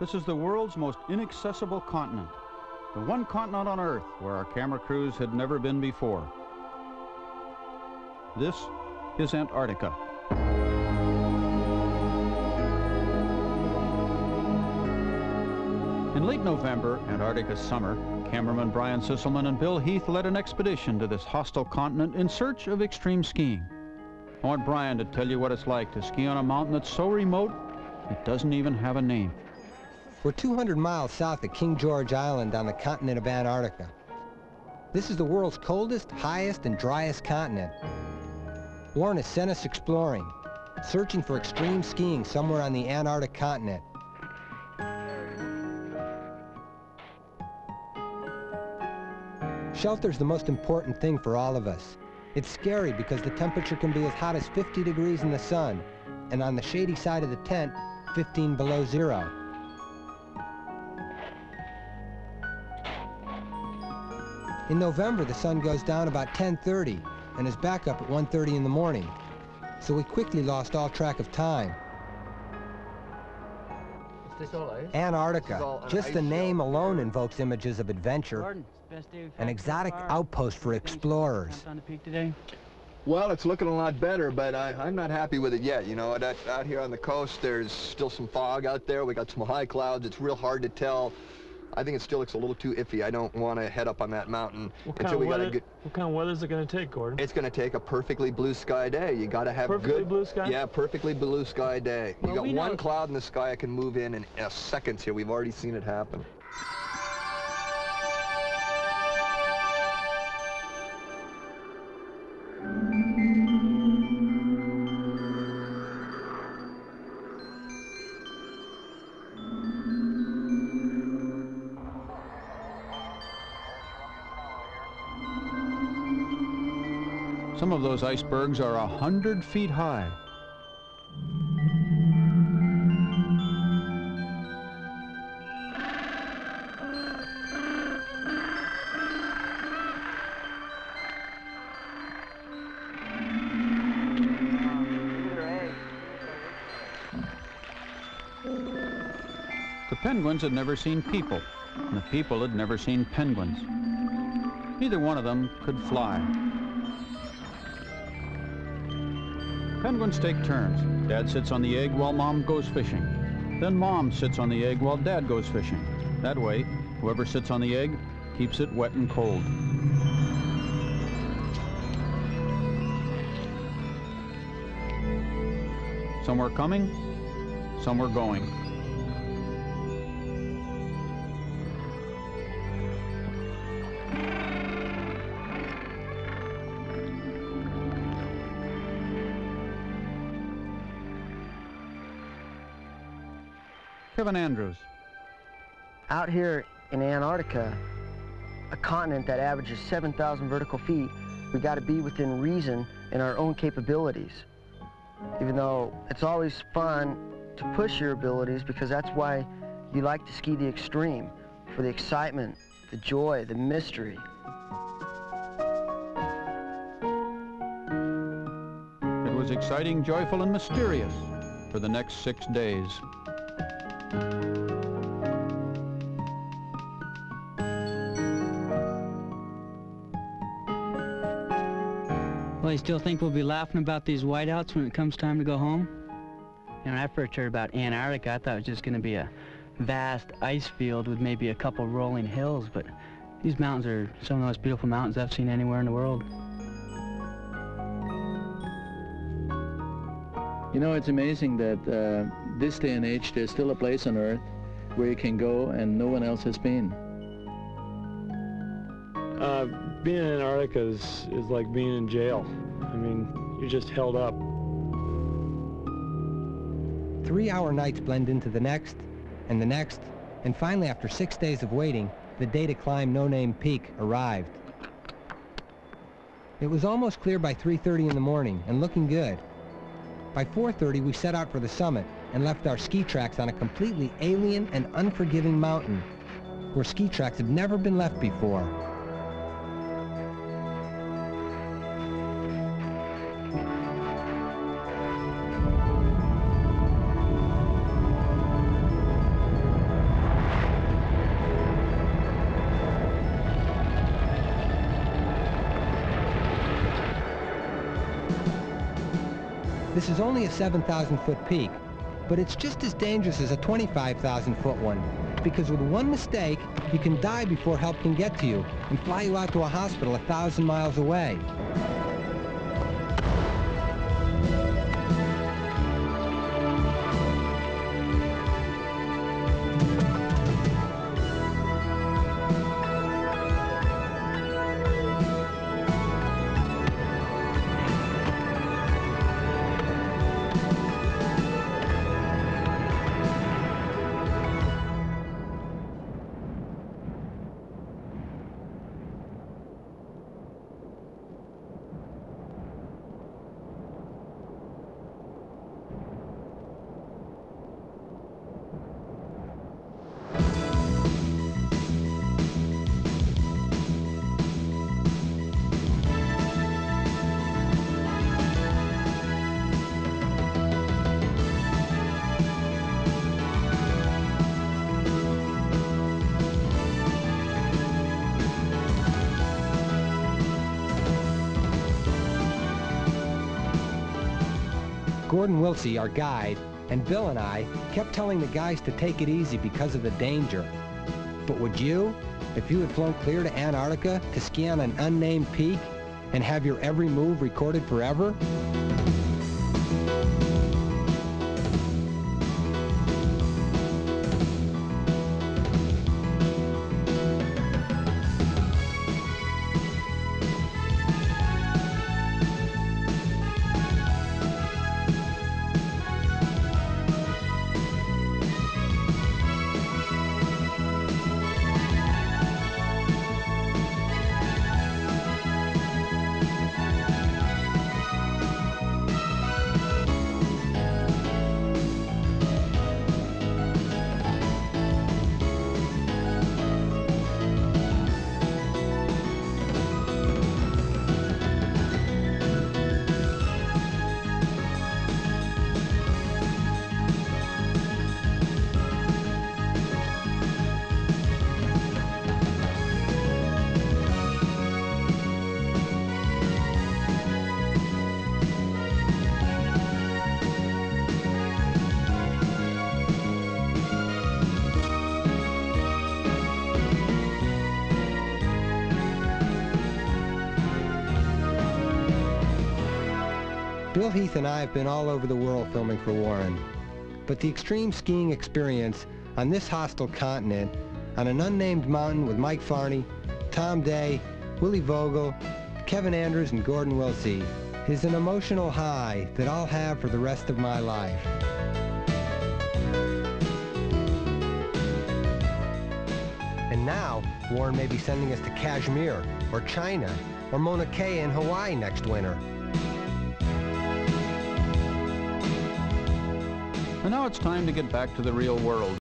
This is the world's most inaccessible continent. The one continent on Earth where our camera crews had never been before. This is Antarctica. In late November, Antarctica's summer, cameraman Brian Sisselman and Bill Heath led an expedition to this hostile continent in search of extreme skiing. I want Brian to tell you what it's like to ski on a mountain that's so remote it doesn't even have a name. We're 200 miles south of King George Island on the continent of Antarctica. This is the world's coldest, highest, and driest continent. Warren has sent us exploring, searching for extreme skiing somewhere on the Antarctic continent. Shelter's the most important thing for all of us. It's scary because the temperature can be as hot as 50 degrees in the sun, and on the shady side of the tent, 15 below zero. In November, the sun goes down about 10.30 and is back up at 1.30 in the morning, so we quickly lost all track of time. Antarctica, just the name alone invokes images of adventure, an exotic outpost for explorers. Well, it's looking a lot better, but I, am not happy with it yet. You know, out, out here on the coast, there's still some fog out there. We got some high clouds. It's real hard to tell I think it still looks a little too iffy. I don't want to head up on that mountain what until we got a good. What kind of weather is it going to take, Gordon? It's going to take a perfectly blue sky day. You got to have perfectly good. blue sky. Yeah, perfectly blue sky day. Well, you got one know. cloud in the sky. I can move in in a seconds here. We've already seen it happen. Some of those icebergs are a hundred feet high. The penguins had never seen people, and the people had never seen penguins. Neither one of them could fly. Penguins take turns. Dad sits on the egg while mom goes fishing. Then mom sits on the egg while dad goes fishing. That way, whoever sits on the egg keeps it wet and cold. Some are coming, some are going. Kevin Andrews. Out here in Antarctica, a continent that averages 7,000 vertical feet, we got to be within reason in our own capabilities. Even though it's always fun to push your abilities because that's why you like to ski the extreme, for the excitement, the joy, the mystery. It was exciting, joyful, and mysterious for the next six days. Well, you still think we'll be laughing about these whiteouts when it comes time to go home? You know, when I first heard about Antarctica, I thought it was just going to be a vast ice field with maybe a couple rolling hills, but these mountains are some of the most beautiful mountains I've seen anywhere in the world. You know, it's amazing that uh, this day and age, there's still a place on Earth where you can go and no one else has been. Uh, being in Antarctica is, is like being in jail. I mean, you're just held up. Three-hour nights blend into the next, and the next, and finally, after six days of waiting, the day to climb No Name Peak arrived. It was almost clear by 3.30 in the morning, and looking good. By 4.30, we set out for the summit, and left our ski tracks on a completely alien and unforgiving mountain where ski tracks have never been left before. This is only a 7,000 foot peak, but it's just as dangerous as a 25,000 foot one because with one mistake, you can die before help can get to you and fly you out to a hospital a thousand miles away. Gordon Wiltsie, our guide, and Bill and I kept telling the guys to take it easy because of the danger. But would you, if you had flown clear to Antarctica to ski on an unnamed peak and have your every move recorded forever? Bill Heath and I have been all over the world filming for Warren. But the extreme skiing experience on this hostile continent, on an unnamed mountain with Mike Farney, Tom Day, Willie Vogel, Kevin Andrews, and Gordon Wiltsie, is an emotional high that I'll have for the rest of my life. And now, Warren may be sending us to Kashmir, or China, or Mauna Kea in Hawaii next winter. And now it's time to get back to the real world.